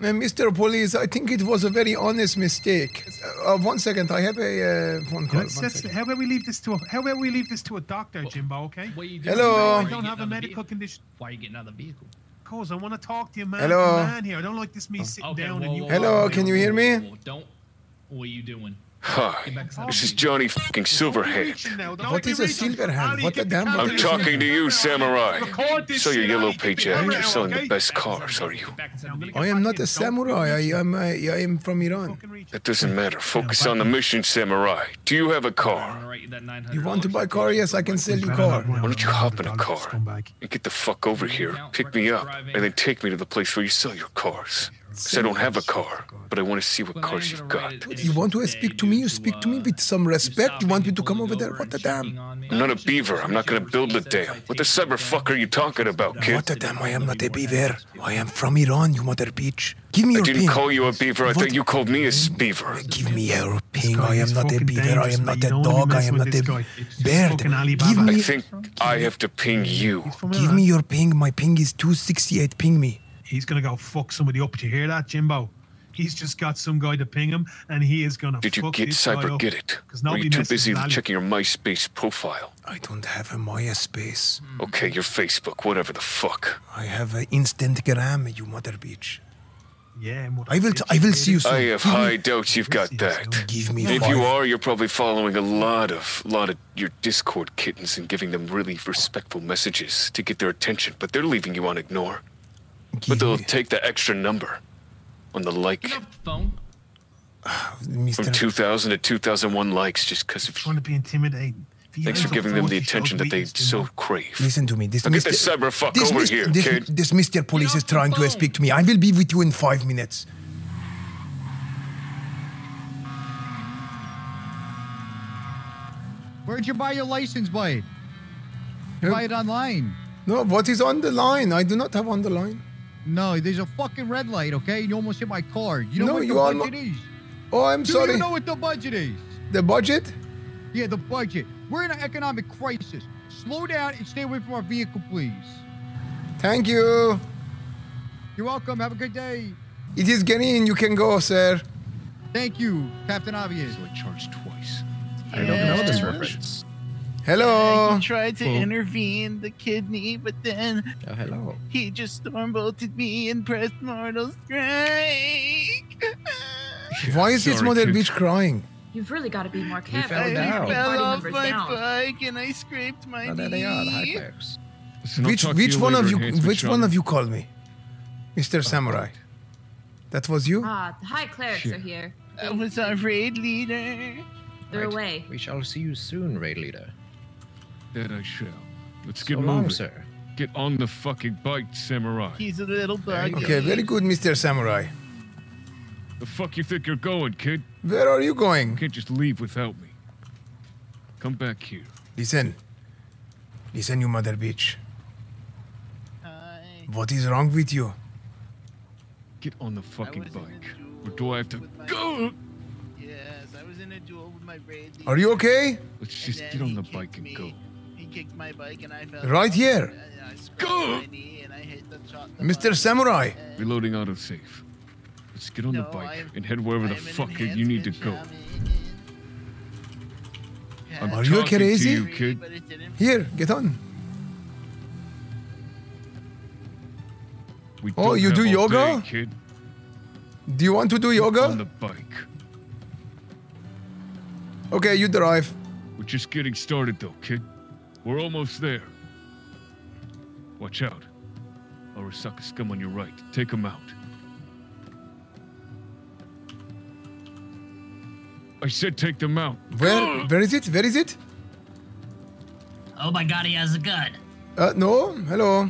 Uh, Mr. Police, I think it was a very honest mistake. Uh, uh, one second, I have a uh, phone call. Let's, One let's, second. how about we leave this to a, how about we leave this to a doctor, Jimbo? Okay. What are you doing? Hello. Why I don't have a out of the medical vehicle? condition. Why are you getting out of the vehicle? Cause I want to talk to you, man. Hello? Man here. I don't like this me sitting Okay, down whoa, and you. whoa, Hello, whoa, can whoa, you hear whoa, me? whoa, Don't. What are you doing? Hi, Get back inside this is. Johnny fucking Silverhand. What is a silver hand? What the damn? I'm talking to you, Samurai. So your yellow Ali. Get page camera ad, you're selling the best cars, are you? Get back inside the I'm vehicle. gonna I am not a samurai. I am, uh, I am from Iran. That doesn't matter. Focus on the mission, Samurai. Do you have a car? you that $900 You want to buy a car? Yes, I can sell you a car. Why don't you hop in a car and get the fuck over here, pick me up, and then take me to the place where you sell your cars? 'Cause I don't have a car, but I want to see what cars you've got. You want to speak to me? You speak to me with some respect. You want me to come over there? What the damn? I'm not a beaver. I'm not gonna build a dam. What the cyber fuck are you talking about, kid? What the damn? I am not a beaver. I am from Iran, you mother bitch. Give me your ping. I your didn't ping. call you a beaver. I What? thought you called me a beaver. Give me your ping. I am not a beaver. I am not a dog. I am not a guy. bird. Fucking Alibaba. Give I think I have to ping you. Give me your ping. My ping is 268. Ping me. He's gonna go fuck somebody up. Did you hear that, Jimbo? He's just got some guy to ping him, and he is gonna. Fuck it. Did you get Cyber up. Get It? 'Cause Or are you too busy checking your MySpace profile? I don't have a MySpace. Hmm. Okay, your Facebook, whatever the fuck. I have an Instagram, you mother bitch. Yeah, mother I will. bitch, T- I will see you soon. I have Give me- high doubts you've got We'll that. Give me If five. you are, you're probably following a lot of lot of your Discord kittens and giving them really respectful messages to get their attention, but they're leaving you on ignore. Give But they'll take the extra number on the like Get off the phone. from 2,000 to 2001 likes just because of Trying to be intimidating. Thanks for giving them the force, he shows attention that they so crave. Listen to me. This Now get Mr. the cyber fuck this over Mr. here, this, kid. this Mr. Police is trying to speak to me. I will be with you in five minutes. Where'd you buy your license, boy? Yeah. Buy it online. No, what is on the line? I do not have on the line. No, there's a fucking red light, okay? You almost hit my car. You know No, what you the almo- budget is? Oh, I'm Do sorry. you know what the budget is? The budget? Yeah, the budget. We're in an economic crisis. Slow down and stay away from our vehicle, please. Thank you. You're welcome. Have a good day. It is getting in. You can go, sir. Thank you, Captain Obvious. So I charged twice. I don't know this reference. Hello. He tried to Who? intervene the kidney, but then Oh, hello. he just stormbolted me and pressed mortal strike. Why is this Sorry, mother bitch crying? You've really got to be more careful. fell I down. fell off my down. bike and I scraped my Oh, there knee. they are, the high clerics. Which which one of you which one of you called me? Mr. Samurai. That was you? Ah, the high clerics are here. That was our raid leader. They're Right. away. We shall see you soon, raid leader. That I shall. Let's So get long, moving. sir. Get on the fucking bike, samurai. He's a little bug. Okay, very good, Mr. Samurai. The fuck you think you're going, kid? Where are you going? You going? can't just leave without me. Come back here. Listen. Listen, you mother bitch. Hi. What is wrong with you? Get on the fucking was in a bike. duel Or do I have to go? Yes, I was in a duel with my raid. Are you okay? Let's just get on the bike and me. go. He kicked my bike and I fell. Right off, here. and I scraped Go. my knee and I hit the shot- the Mr. bottom. Samurai. Reloading autosave. Let's get on the bike I'm- and head wherever the I'm an fuck you need to go. I'm Are you talking crazy? You, kid. But it didn't Here, get on. We Oh, you do yoga? day, kid. Do you want to do On yoga? the bike. Okay, you drive. We're just getting started, though, kid. We're almost there. Watch out. Arasaka scum on your right. Take him out. I said take them out. Where where is it? Where is it? Oh my god, he has a gun. Uh no. Hello.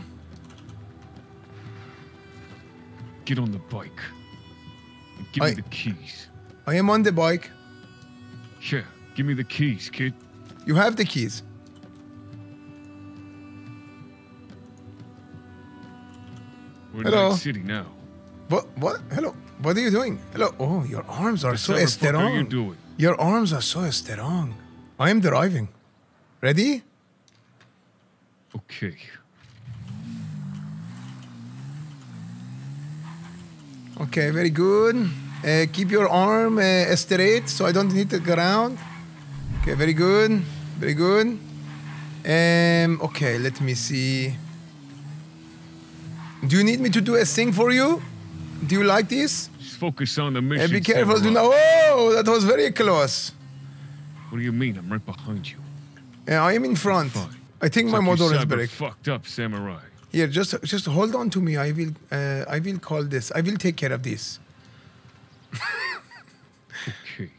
Get on the bike. And give I- me the keys. I am on the bike. Yeah, give me the keys, kid. You have the keys. We're Hello. City now. What what? Hello. What are you doing? Hello. Oh, your arms are What so the fuck are you doing? Your arms are so strong. I am driving. Ready? Okay. Okay, very good. Uh, keep your arm uh, straight so I don't hit the ground. Okay, very good. Very good. Um, okay, let me see. Do you need me to do a thing for you? Do you like this? Just focus on the mission. be careful. Do not. Oh, that was very close. What do you mean? I'm right behind you. Yeah, I am in front. I think It's my like motor is cyber break. fucked up, samurai. Here, just just hold on to me. I will uh, I will call this. I will take care of this. Okay.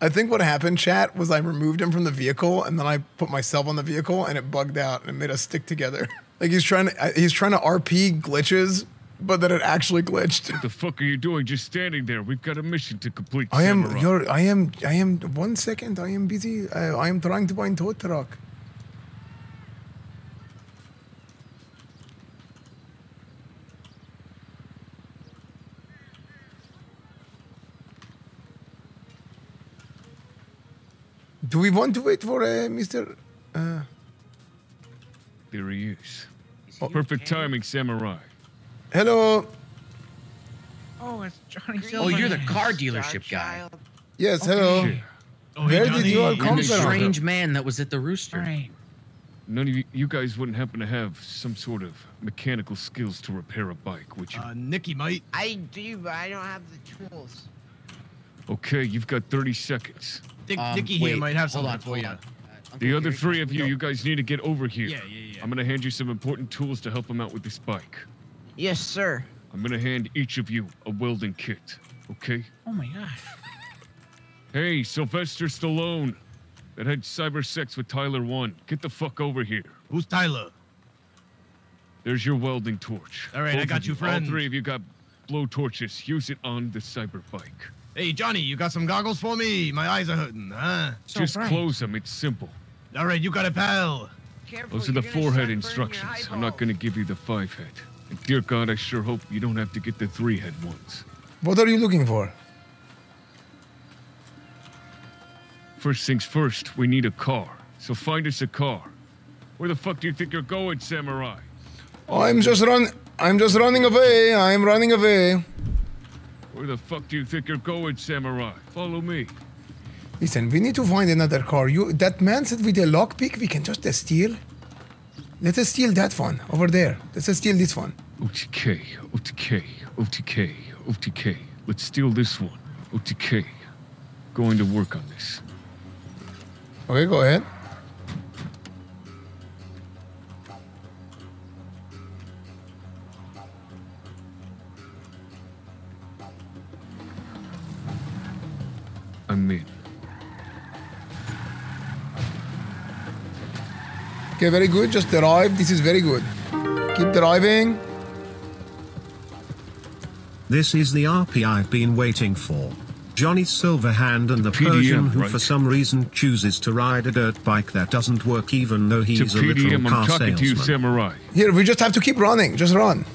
I think what happened, chat, was I removed him from the vehicle and then I put myself on the vehicle and it bugged out and it made us stick together. like he's trying to uh, he's trying to RP glitches, but then it actually glitched. What the fuck are you doing? Just standing there. We've got a mission to complete. I am. You're, I am I am one second. I am busy. Uh, I am trying to find tow truck. Do we want to wait for uh, Mr. Uh, There he is. Perfect timing, samurai. hello? Oh, it's Johnny Oh, you're the car dealership guy. Yes, hello. Oh, hey, Where did you all come And the from? strange man that was at the rooster. All right. None of you, you guys wouldn't happen to have some sort of mechanical skills to repair a bike, would you? Uh, Nikki might. I do, but I don't have the tools. okay, you've got 30 seconds. Nick, Um, Nikki wait, here might have hold something for you. On. Uncle The other Gary, three of you, go. you guys need to get over here. Yeah, yeah, yeah. I'm gonna hand you some important tools to help him out with this bike. Yes, sir. I'm gonna hand each of you a welding kit, okay? Oh my gosh. Hey, Sylvester Stallone, that had cyber sex with Tyler1. Get the fuck over here. Who's Tyler? There's your welding torch. All right, I got you, friend. All three of you got blow torches. Use it on the cyber bike. Hey, Johnny, you got some goggles for me? My eyes are hurting, huh? So Just bright. close them. It's simple. All right, you got a pal. Careful, Those are the four head instructions. I'm not gonna give you the five head. And dear God, I sure hope you don't have to get the three head ones. What are you looking for? First things first, we need a car. So find us a car. Where the fuck do you think you're going, Samurai? I'm just run. I'm just running away. I'm running away. Where the fuck do you think you're going, Samurai? Follow me. Listen, we need to find another car. You, that man said with a lockpick, we can just steal. Let us steal that one over there. Let's steal this one. OTK, OTK, OTK, OTK. Let's steal this one. OTK. Going to work on this. Okay, go ahead. Okay, very good. Just drive. This is very good. Keep driving. This is the RP I've been waiting for. Johnny Silverhand and the PDM, Persian who right? for some reason chooses to ride a dirt bike that doesn't work even though To he's a literal PDM, car I'm talking to you, salesman. Samurai. Here, we just have to keep running. Just run.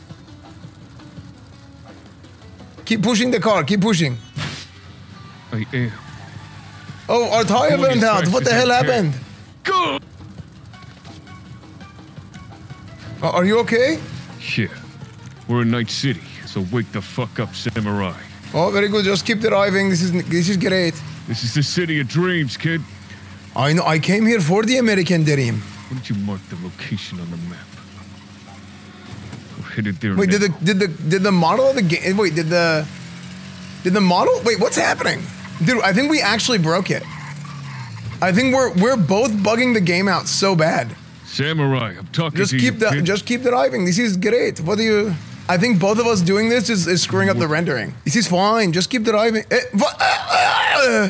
Keep pushing the car. Keep pushing. I am. Oh, our tire Going went out. What the hell happened? Go! Uh, Are you okay? Yeah. We're in Night City, so wake the fuck up, Samurai. Oh, very good. Just keep driving. This is this is great. This is the city of dreams, kid. I know. I came here for the American dream. Why did you mark the location on the map? We're headed there Wait, now. did the did the did the model of the game? Wait, did the did the model? Wait, what's happening, dude? I think we actually broke it. I think we're we're both bugging the game out so bad. Samurai, I'm talking Just to keep you, the just keep driving. This is great. What do you? I think both of us doing this is, is screwing up the rendering. This is fine. Just keep driving. Eh, uh,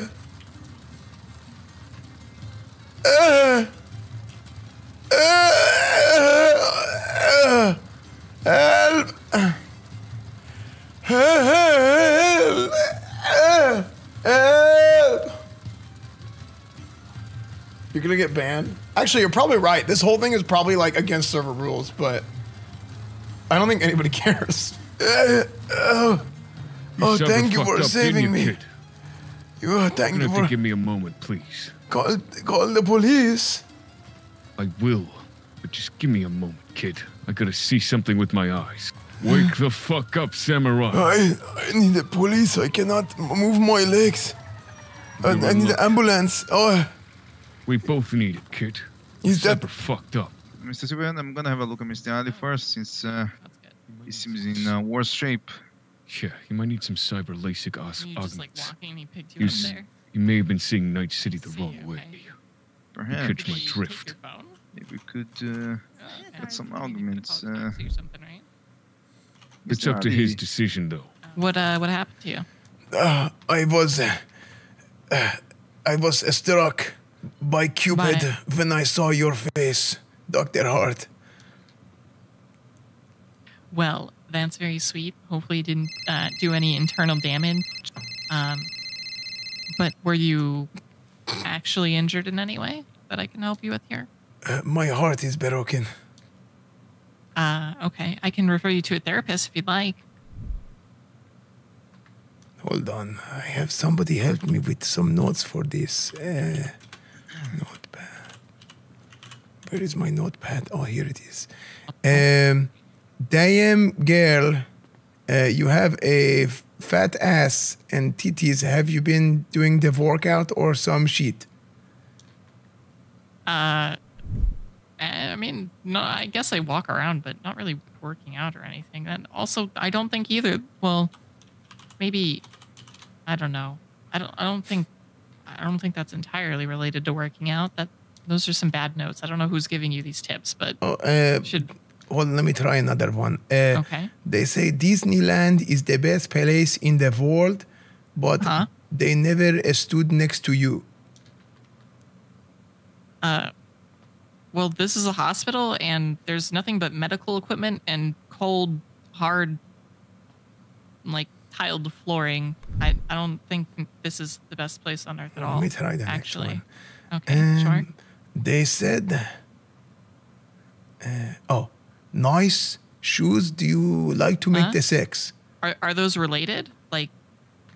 uh, uh, uh, help. Help. Help. You're gonna get banned. Actually, you're probably right. This whole thing is probably like against server rules, but I don't think anybody cares. Uh, oh, oh, thank you for up, saving me. Kid? You, oh, You're thank you for give me a moment, please. call, call the police. I will, but just give me a moment, kid. I gotta see something with my eyes. Wake the fuck up, samurai. I, I need the police. I cannot move my legs. I, I need the ambulance. Oh, We both need it, kid. He's that Super fucked up. Mr. Civilian, I'm gonna have a look at Mr. Ali first, since uh, he seems in uh, worse shape. Yeah, you might need some cyber LASIK os- You just like augments. walking and he picked you You, up there. you may have been seeing Night City the wrong way. You Perhaps. catch my Did drift. your phone? If we could uh, get some augments. Uh, something, right? It's Mr. up to his decision, though. What uh what happened to you? uh, I was uh, uh, I was struck by Cupid when I saw your face, Doctor Hart. Well, that's very sweet. Hopefully, you didn't uh, do any internal damage. Um, but were you actually injured in any way that I can help you with here? Uh, my heart is broken. Uh, okay, I can refer you to a therapist if you'd like. Hold on, I have somebody help me with some notes for this. Uh, notepad. Where is my notepad? Oh, here it is. Um, damn girl, uh, you have a fat ass and titties. Have you been doing the workout or some shit? Uh, I mean, no, I guess I walk around, but not really working out or anything. And also, I don't think either. Well, maybe I don't know. I don't. I don't think. I don't think that's entirely related to working out. That those are some bad notes. I don't know who's giving you these tips, but Oh, uh, should Well, let me try another one. Uh, Okay. They say Disneyland is the best place in the world, but they never stood next to you. Uh, well, this is a hospital, and there's nothing but medical equipment and cold, hard, like tiled flooring. I, I don't think this is the best place on earth at all. Let me try the next actually. Okay, sure. Um, They said, uh, oh, nice shoes. Do you like to make Huh? the sex? Are are those related? Like,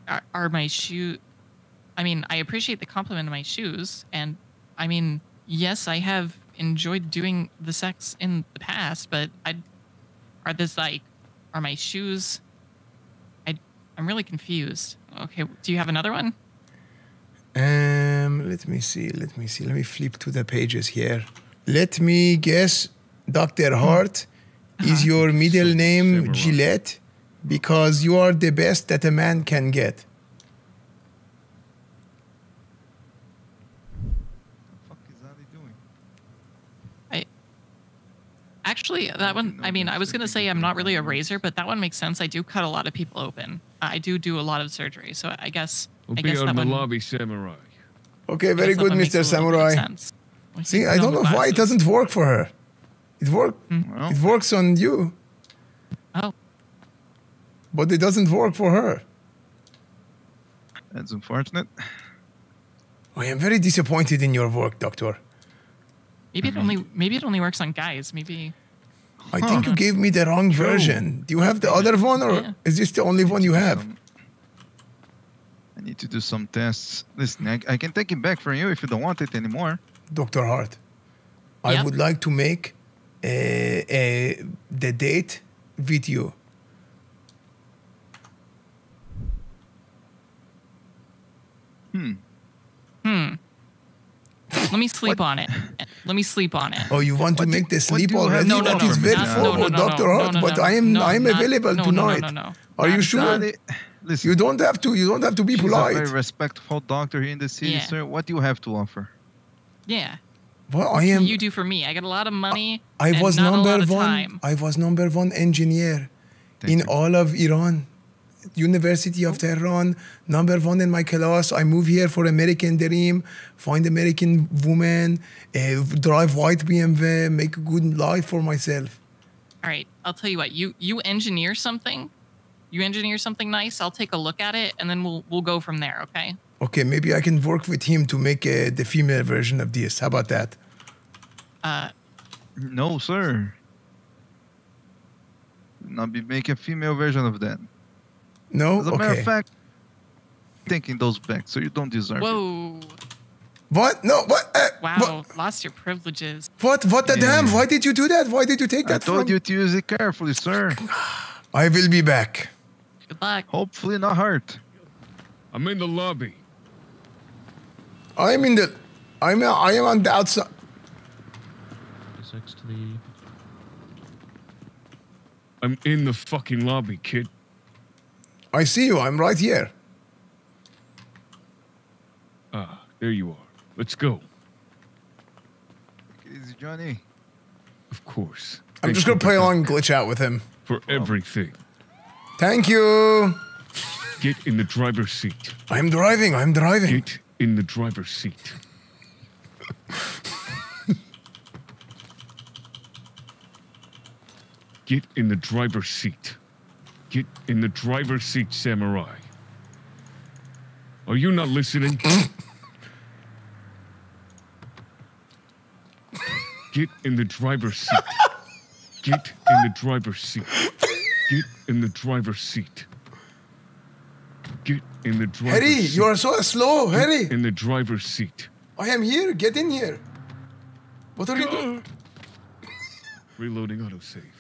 are, are my shoe? I mean, I appreciate the compliment of my shoes, and I mean, yes, I have enjoyed doing the sex in the past, but I are this like are my shoes? I I'm really confused. Okay, do you have another one? Um, let me see. Let me see. Let me flip to the pages here. Let me guess. Doctor Hart, is your middle name Gillette? Because you are the best that a man can get. I actually that one. I mean, I was gonna say I'm not really a razor, but that one makes sense. I do cut a lot of people open. I do do a lot of surgery, so I guess We'll I be guess out that the one. lobby, samurai. Okay, very good, one makes a Mr. little bit of Samurai. See, I don't know the why it doesn't work for her. It work. Hmm. It works on you. Oh. But it doesn't work for her. That's unfortunate. I am very disappointed in your work, Doctor. Maybe it mm-hmm. only maybe it only works on guys. Maybe I think you gave me the wrong version. Do you have the other one, or is this the only one you have? I need to do some tests. Listen, I, I can take it back from you if you don't want it anymore. Dr. Hart, I would like to make a, a, the date video. Hmm. Hmm. Let me sleep on it. Let me sleep on it. Oh, you want to make the sleep do you have already? No, no, That no, is very no, no, forward, no, no, Dr. no, Hart, no, but no, I am no, I am not- available no, no, no, tonight. no, no. Are you Not- sure? not- Listen, You don't have to. You don't have to be she's a polite. very respectful doctor here in the city, Yeah. sir. What do you have to offer? Yeah. Well, What I can am. you do for me? I got a lot of money. I and was not a lot number of one. time. I was number one engineer in all of Iran. University of Tehran, number one in my class. I move here for American dream, find American woman, uh, drive white BMW, make a good life for myself. All right, I'll tell you what. You you engineer something. You engineer something nice. I'll take a look at it, and then we'll we'll go from there. Okay. Okay, maybe I can work with him to make uh, the female version of this. How about that? Uh, No, sir. Not be make a female version of that. No? As a matter of fact, taking those back, so you don't deserve it. whoa. What? No, what? Uh, Wow. Lost your privileges. What? What the Yeah. damn? Why did you do that? Why did you take that? I told from you to use it carefully, sir. I will be back. Good luck. Hopefully not hurt. I'm in the lobby. I'm in the. I'm. I am on the outside. Six to the. I'm in the fucking lobby, kid. I see you. I'm right here. Ah, there you are. Let's go. Take it easy, Johnny. Of course. I'm Thanks just gonna play the- along, glitch out with him. For everything. Thank you. Get in the driver's seat. I'm driving. I'm driving. Get in the driver's seat. Get in the driver's seat. Get in the driver's seat, samurai. Are you not listening? Get in the driver's seat. Get in the driver's seat. Get in the driver's seat. Get in the driver's Harry, seat. you are so slow. Get Harry, in the driver's seat. I am here. Get in here. What are you doing? Reloading autosave.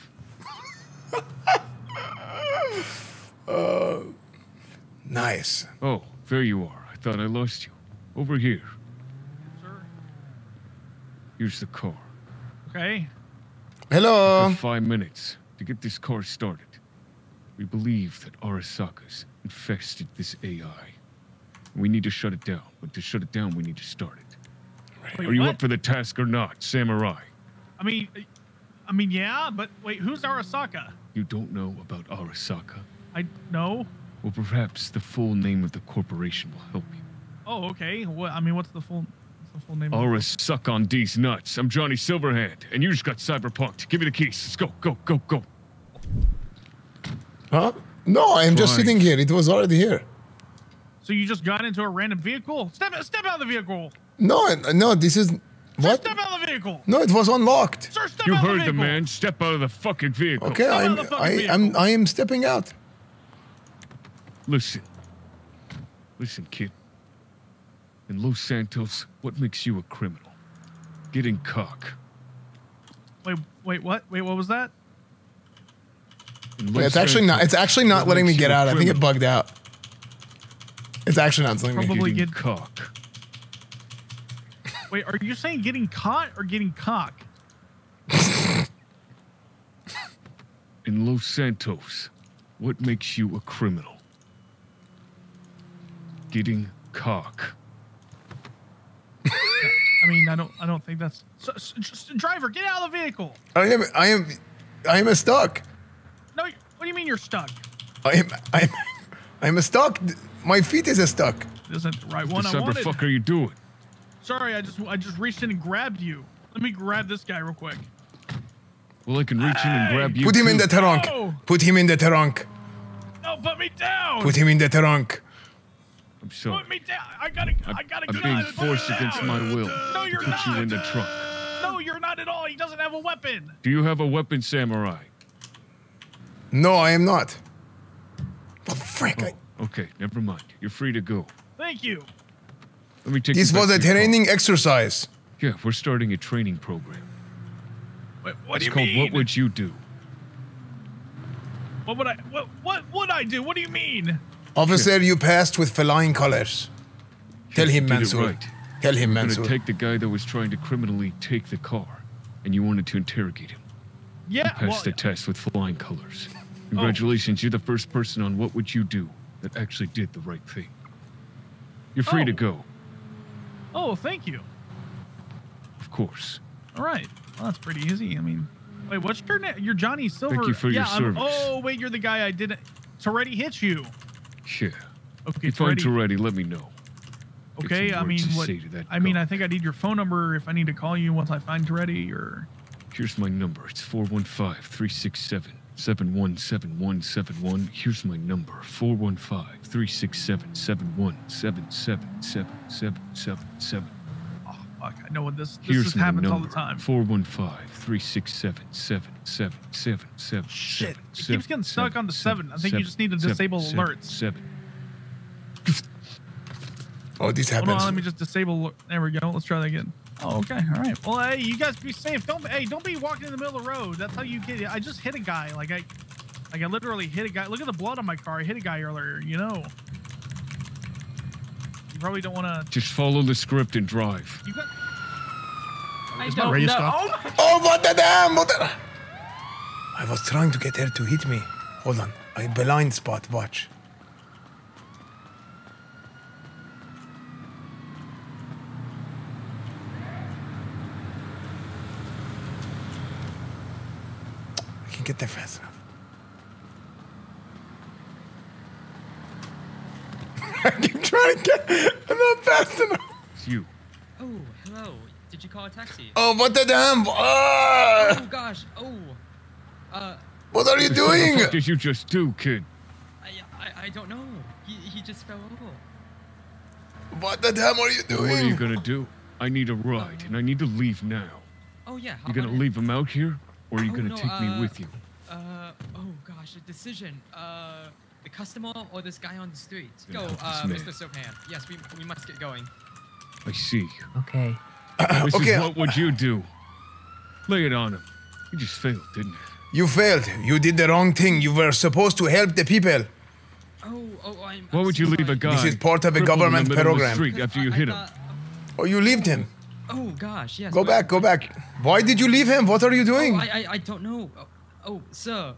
Uh, nice. Oh, there you are. I thought I lost you. Over here. Sir. Here's the car. Okay. Hello. Five minutes to get this car started. We believe that Arasaka's infested this AI. We need to shut it down, but to shut it down, we need to start it. Wait, Are you what? up for the task or not, Samurai? I mean, I mean, yeah, but wait, who's Arasaka? You don't know about Arasaka? I know. Well, perhaps the full name of the corporation will help you. Oh, okay. What? I mean, what's the full, what's the full name? of- Aras suck on these nuts. I'm Johnny Silverhand, and you just got cyberpunked. Give me the keys. Let's go, go, go, go. Huh? No, I'm just sitting here. It was already here. So you just got into a random vehicle? Step, step out of the vehicle. No, no, this is what? Step out of the vehicle. No, it was unlocked. Sir, step You out heard the the man. Step out of the fucking vehicle. Okay, out I'm of the fucking I vehicle. am I am stepping out. Listen. Listen, kid. In Los Santos, what makes you a criminal? Getting cock. Wait, wait, what? Wait, what was that? Wait, it's actually not. It's actually not letting me get out. I think it bugged out. It's actually not letting me. Probably Getting get- cock. Wait, are you saying getting caught or getting cock? In Los Santos, what makes you a criminal? Getting cock. I mean, I don't, I don't think that's. So, so, just- driver, get out of the vehicle. I am. I am. I am stuck. No, what do you mean you're stuck? I am. I am. I am stuck. My feet is stuck. This isn't the right What one the I wanted. cyberfuck are you doing? Sorry, I just, I just reached in and grabbed you. Let me grab this guy real quick. Well, I can reach in and grab you. Put him in the trunk. No. Put him in the trunk. No, put me down. Put him in the trunk. I'm sorry. Put me down. I gotta, I'm, I gotta I'm being out. forced against my will No, to you're put not. you in the trunk. No, you're not at all. He doesn't have a weapon. Do you have a weapon, Samurai? No, I am not. Oh, frick! I- oh, Okay, never mind. You're free to go. Thank you. Let me take This was a to your car. training exercise. Yeah, we're starting a training program. Wait, what it's do you called mean? What Would You Do? What would I? What? What would I do? What do you mean? Officer, you passed with flying colors. Tell him, You did Mansoor. right. Tell him, You're gonna take the guy that was trying to criminally take the car, and you wanted to interrogate him. Yeah. you Passed Well, the test with flying colors. Oh. Congratulations, you're the first person on What Would You Do that actually did the right thing. You're free to Oh. go, oh, thank you. of course. All right. Well, that's pretty easy. I mean, wait, what's your name? You're Johnny Silver. Thank you for your I'm- service. oh, wait, you're the guy I didn't. Toretti hit you. Yeah. Okay, If you find Toretti. Toretti, let me know. Okay, I mean, what? to that I mean. I think I need your phone number if I need to call you once I find Toretti or. Here's my number. It's 415 367 717171. Here's my number 415 367 71777777. Oh, fuck. I know what this. This Here's just happens number all the time. 415 367 7777. Shit. It keeps getting stuck on the seven. I think you just need to disable alerts. Oh, this Hold on, let me just disable. There we go. Let's try that again. Oh, okay. All right. Well, hey, you guys be safe. Don't. Hey, don't be walking in the middle of the road. That's how you get. I just hit a guy. Like I. Like I literally hit a guy. Look at the blood on my car. I hit a guy earlier. You know. You probably don't want to. Just follow the script and drive. You got. I Is don't know. Oh my Oh, what the damn! What the... I was trying to get her to hit me. Hold on. I blind spot. Watch. Can get there fast enough. I keep trying to get. I'm not fast enough. It's you. Oh, hello. Did you call a taxi? Oh, what the damn! Ah! Oh gosh. Oh. Uh, What are you doing? fuck did you just do, kid? I, I, I don't know. He, he just fell over. What the damn are you doing? What are you gonna do? I need a ride, and I need to leave now. Oh yeah. You're gonna hop on leave him out here, or are you Oh, gonna no, take me uh, with you? Uh, oh gosh, a decision. Uh, the customer or this guy on the street? Gonna Go, uh. Mr. Sopan. Yes, we, we must get going. I see. Okay. This Okay. is what would you do? Lay it on him. You just failed, didn't you? You failed. You did the wrong thing. You were supposed to help the people. Oh, oh, I'm. Why would you leave a guy? This is part of a crippled in the government middle of the program. street after you hit him? Oh, you leaved him. Oh gosh, yes. Go what- back, go back. Why did you leave him? What are you doing? Oh, I, I, I don't know. Oh, oh sir.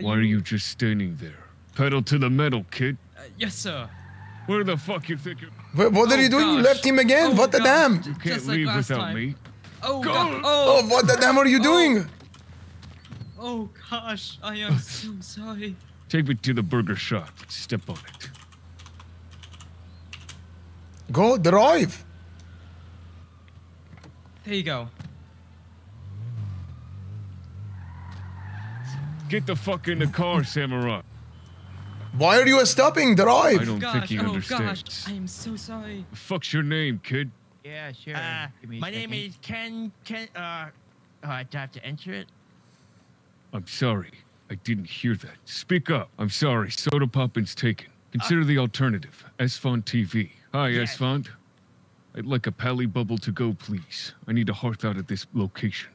Why are you just standing there? Pedal to the metal, kid. Uh, yes, sir. Where the fuck you think you? Wha- what are you doing? You left him again? Oh, what the gosh. damn? You can't Just leave last without time. me. Oh, Go. God. Oh, Oh, what the damn are you doing? oh gosh, I am so sorry. Take me to the burger shop. Step on it. Go drive. There you go. Get the fuck in the car, Samurai. Why are you stopping? Drive! I don't Gosh, think he oh understands. gosh, I am so sorry. The fuck's your name, kid? Yeah, sure. Uh, Give me a my name is Ken. Ken. Uh, oh, I have to enter it. I'm sorry. I didn't hear that. Speak up. I'm sorry. Sodapoppin's taken. Consider the alternative. Esfand TV. Hi, Yes. Esfand. I'd like a pally bubble to go, please. I need a hearth out at this location.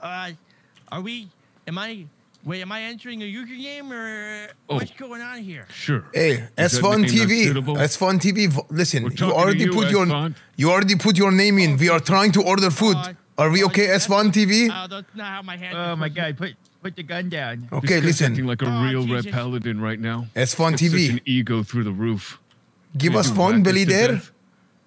Uh, are we? Am I? Wait, am I entering a username or Oh. what's going on here? Sure. Hey, S1 name not TV. S1 TV. Listen, you already you, put your S-Font. you already put your name in. We are trying to order food. Uh, Are we okay, S1 TV? Oh, that's not how my hand. Oh my god, put put the gun down. Okay, this listen. acting like a Oh, real ret paladin right now. S1 Got Such TV. an ego through the roof. Give Can us you one whack belly us to there death?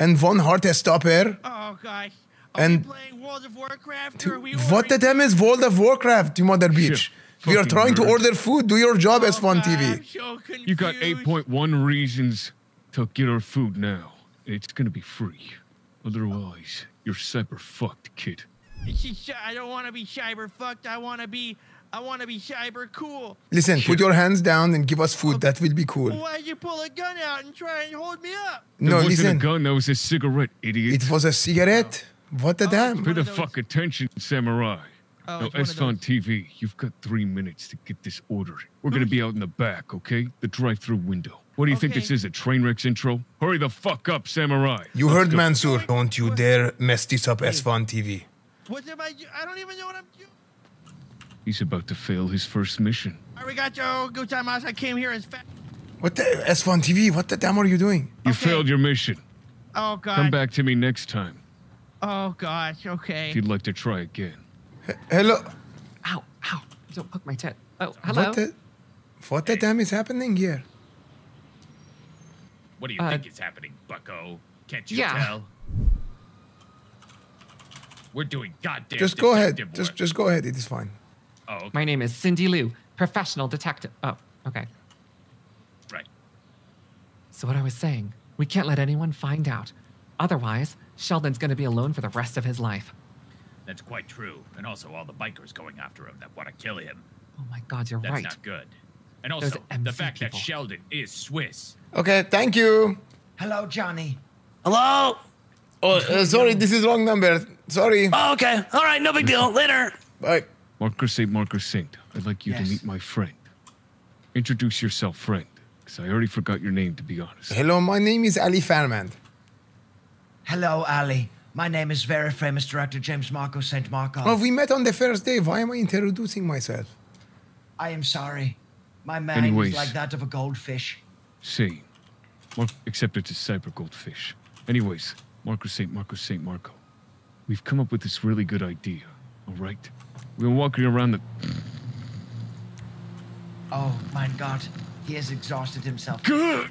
And one heart stopper. Oh gosh. Are And- we playing World of Warcraft To- or are we what the damn is World of Warcraft, you mother bitch? We are fucking trying to order food. Do your job, Oh, S1 God, TV. I'm so. You got 8.1 reasons to get our food now. It's gonna be free. Otherwise, you're cyber fucked, kid. She- she- I don't want to be cyber fucked. I want to be. I want to be cyber cool. Listen, put your hands down and give us food. That will be cool. Why'd you pull a gun out and try and hold me up? That No, wasn't listen. a gun. That was a cigarette, idiot. It was a cigarette. What the oh, damn? Pay the fuck attention, samurai. Oh, no, it's one of Esfand TV, you've got three minutes to get this ordered. We're gonna be out in the back, okay? The drive-through window. What do you think this is, a train wreck's intro? Hurry the fuck up, samurai. You Let's heard go. Mansoor. Don't you dare mess this up, S1 TV. What am I? I don't even know what I'm doing. He's about to fail his first mission. Arigato gozaimasu. I came here as fast. What the S1 TV? What the damn are you doing? You failed your mission. Oh god. Come back to me next time Oh gosh. Okay. if you'd like to try again. Hello. Ow, ow. Don't poke my tit. Oh, hello. What the, what the damn is happening here? What do you Uh, think is happening, bucko? Can't you yeah. tell? We're doing goddamn Just go ahead. detective Just just go ahead. It is fine. Oh, okay. My name is Cindy Lou, professional detective. Oh, okay. Right. So what I was saying, we can't let anyone find out. Otherwise, Sheldon's going to be alone for the rest of his life. That's quite true. And also all the bikers going after him that want to kill him. Oh my God, you're That's right. not good. And Those also, the MC fact that. Sheldon is Swiss. Okay, thank you. Hello, Johnny. Hello. Oh, uh, sorry, this is wrong number. Sorry. Oh, okay. All right, no big deal. Later. Bye. Marco Saint, Marco Saint, I'd like you Yes. to meet my friend. Introduce yourself, friend, because I already forgot your name, to be honest. Hello, my name is Ali Farmand. Hello, Ali. My name is very famous director James Marco St. Marco. Oh, we met on the first day. Why am I introducing myself? I am sorry. My mind Anyways. is like that of a goldfish. Same. Mar- except it's a cyber goldfish. Anyways, Marco St. Marco St. Marco. We've come up with this really good idea, all right? We've been walking around the. Oh, mein Gott. He has exhausted himself. Good.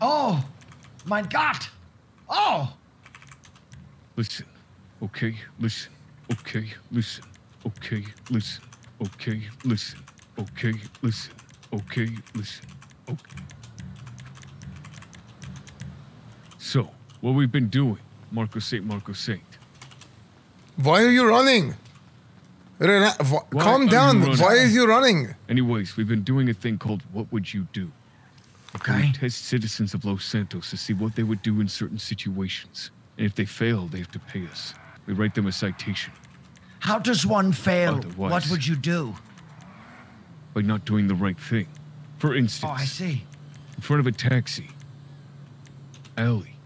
Oh, mein Gott. Oh, Listen, okay, listen, okay, listen, okay, listen, okay, listen, okay, listen, okay, listen, okay. So, what we've been doing, Marco Saint, Marco Saint. Why are you running? Rela- wh- Why Calm down. you? Why is you running? Anyways, we've been doing a thing called What Would You Do? Okay. We test citizens of Los Santos to see what they would do in certain situations. And if they fail, they have to pay us. We write them a citation how does one fail? Otherwise- What would you do? by not doing the right thing. For instance, Oh, I see. in front of a taxi. Ali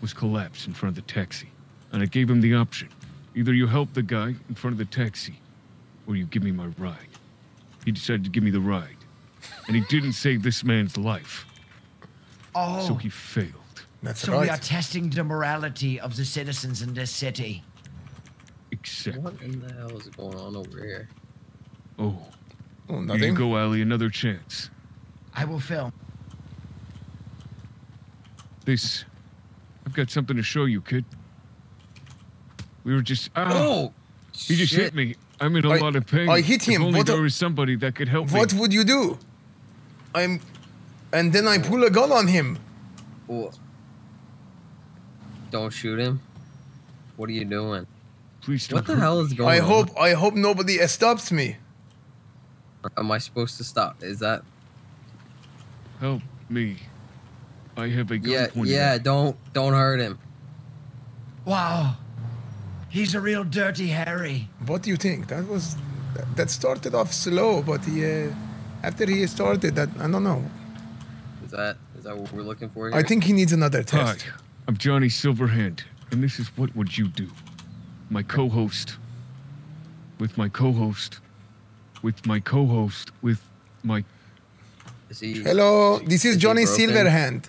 was collapsed in front of the taxi, and I gave him the option. Either you help the guy in front of the taxi, or you give me my ride. He decided to give me the ride, and he didn't save this man's life, Oh, so he failed. That's so we are testing the morality of the citizens in this city. Except, What in the hell is going on over here? oh, Oh, here you nothing. go, Ali. Another chance. I will film. This, I've got something to show you, kid. We were just. Ah, Oh, he just shit. hit me. I'm in a I- lot of pain. I hit If him. only What there a- was somebody that could help me. What me. would you do? I'm, and then I pull a gun on him. Well, don't shoot him. What are you doing? Please don't. What the hell is going I on? I hope I hope nobody stops me. Am I supposed to stop? Is that? Help me. I have a gun Yeah, pointed yeah. at me. Don't don't hurt him. Wow. He's a real dirty Harry. What do you think? That was that- that started off slow, but he uh, after he started that I don't know. Is that is that what we're looking for here? I think he needs another test. Hi, test. I'm Johnny Silverhand, and this is What Would You Do? My co host. With my co host. With my co host. With my. Is he, Hello, this is he Johnny? Silverhand,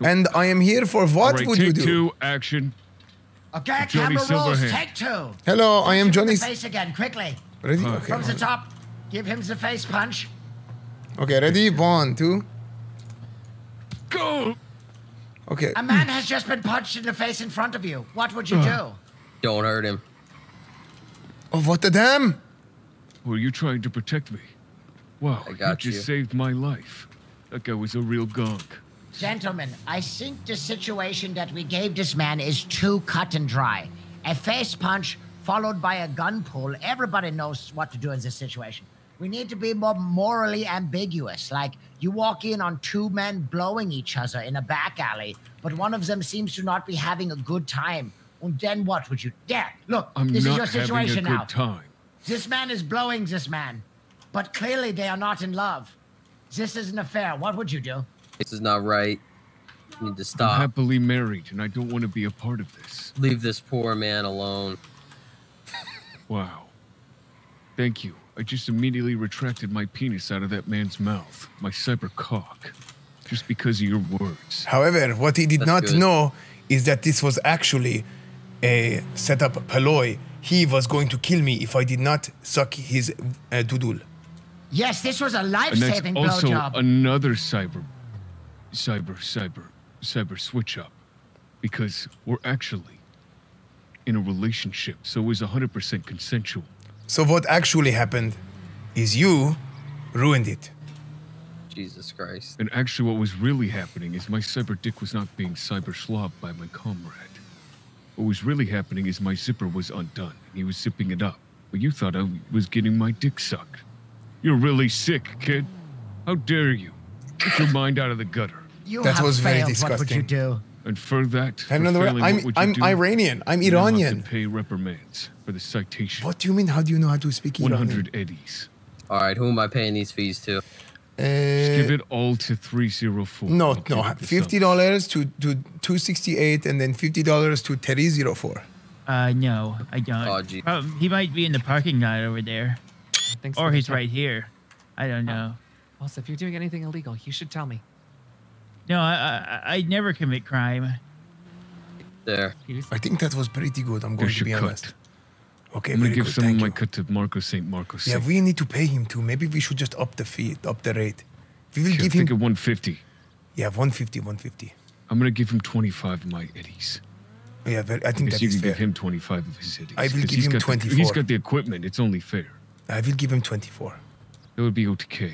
and I am here for what Alright, would you take do? two, action. Okay, Johnny camera rolls. Silverhand. Take two. Hello, I am Punch him in Johnny. face again, quickly. Ready? Hi. Okay. From the top. Give him the face punch. Okay, ready? One, two. Go! Okay. A man has just been punched in the face in front of you. What would you do? Don't hurt him. Oh, what the damn? Were you trying to protect me? Wow, I got you just saved my life. That guy was a real gonk. Gentlemen, I think the situation that we gave this man is too cut and dry. A face punch followed by a gun pull. Everybody knows what to do in this situation. We need to be more morally ambiguous. Like you walk in on two men blowing each other in a back alley, but one of them seems to not be having a good time. And then what would you? Yeah, look, I'm this is your situation now. time. This man is blowing this man, but clearly they are not in love. This is an affair. What would you do? This is not right. You need to stop. I'm happily married, and I don't want to be a part of this. Leave this poor man alone. Wow. Thank you. I just immediately retracted my penis out of that man's mouth, my cyber cock, just because of your words. However, what he did That's not good. know is that this was actually a setup ploy. He was going to kill me if I did not suck his uh, doodle. Yes, this was a And that's life-saving also blowjob. another cyber, cyber, cyber, cyber switch up, because we're actually in a relationship, so it was 100% consensual. So what actually happened is you ruined it. Jesus Christ. And actually, what was really happening is my cyber dick was not being cyber slobbed by my comrade. What was really happening is my zipper was undone, and he was zipping it up. But you thought I was getting my dick sucked. You're really sick, kid. How dare you? Get your mind out of the gutter. You That have was very failed. What would you do? And for that, for Another way- I'm- what would I'm do? Iranian. I'm You have to Iranian. pay reprimands for the citation. What do you mean? How do you know how to speak Iranian? 100 eddies. All right, who am I paying these fees to? Just give Uh, it all to 304. no, I'll no, fifty dollars to to two sixty eight, and then fifty dollars to three zero four. Uh, no, I don't. Oh, gee. Um, he might be in the parking lot over there. Thanks or for the he's right here. I don't know. Also, if you're doing anything illegal, you should tell me. No, I, I, I never commit crime. There. I think that was pretty good. I'm going There's to be your cut. honest. Okay, I'm gonna very give good. some Thank of my you. cut to Marco Saint Marcos. Yeah, we need to pay him too. Maybe we should just up the fee, up the rate. We will Okay, give think him. of 150. Yeah, 150, 150. I'm gonna give him 25 of my eddies. Yeah, very, I think Guess that you is can fair. give him 25 of his eddies. I will 'cause give him got the- 24. he's got the equipment. It's only fair. I will give him 24. It would be OTK.